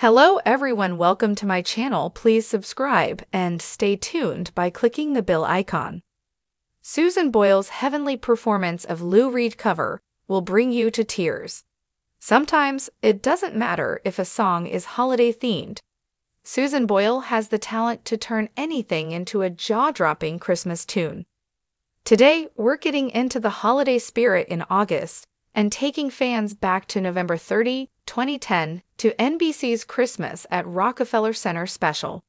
Hello everyone, welcome to my channel. Please subscribe and stay tuned by clicking the bell icon. Susan Boyle's heavenly performance of Lou Reed cover will bring you to tears. Sometimes it doesn't matter if a song is holiday themed. Susan Boyle has the talent to turn anything into a jaw-dropping Christmas tune. Today, we're getting into the holiday spirit in August and taking fans back to November 30, 2010 to NBC's Christmas at Rockefeller Center special.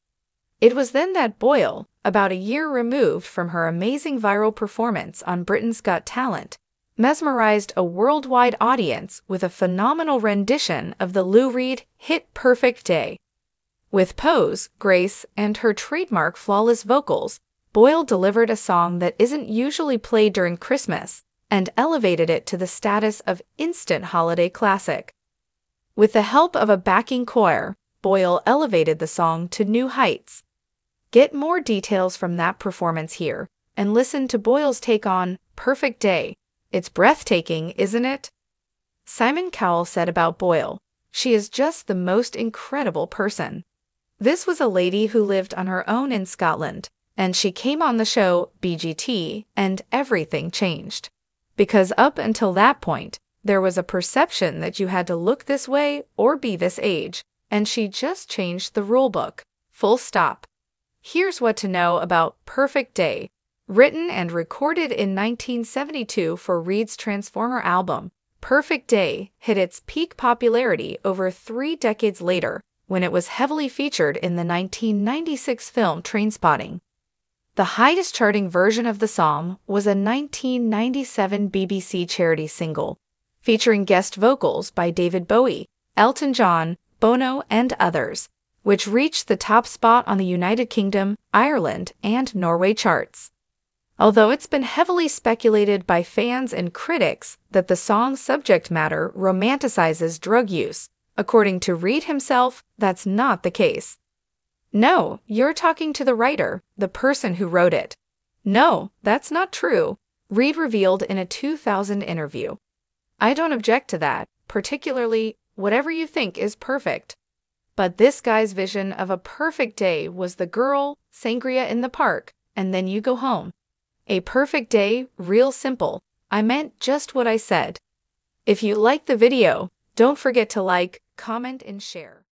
It was then that Boyle, about a year removed from her amazing viral performance on Britain's Got Talent, mesmerized a worldwide audience with a phenomenal rendition of the Lou Reed hit Perfect Day. With pose, grace, and her trademark flawless vocals, Boyle delivered a song that isn't usually played during Christmas and elevated it to the status of instant holiday classic. With the help of a backing choir, Boyle elevated the song to new heights. Get more details from that performance here and listen to Boyle's take on Perfect Day. It's breathtaking, isn't it? Simon Cowell said about Boyle, she is just the most incredible person. This was a lady who lived on her own in Scotland, and she came on the show BGT, and everything changed because up until that point, there was a perception that you had to look this way or be this age, and she just changed the rulebook. Full stop. Here's what to know about Perfect Day. Written and recorded in 1972 for Reed's Transformer album, Perfect Day hit its peak popularity over three decades later when it was heavily featured in the 1996 film Trainspotting. The highest charting version of the song was a 1997 BBC charity single, featuring guest vocals by David Bowie, Elton John, Bono, and others, which reached the top spot on the United Kingdom, Ireland, and Norway charts. Although it's been heavily speculated by fans and critics that the song's subject matter romanticizes drug use, according to Reed himself, that's not the case. No, you're talking to the writer, the person who wrote it. No, that's not true, Reed revealed in a 2000 interview. I don't object to that, particularly whatever you think is perfect. But this guy's vision of a perfect day was the girl, sangria in the park, and then you go home. A perfect day, real simple. I meant just what I said. If you like the video, don't forget to like, comment, and share.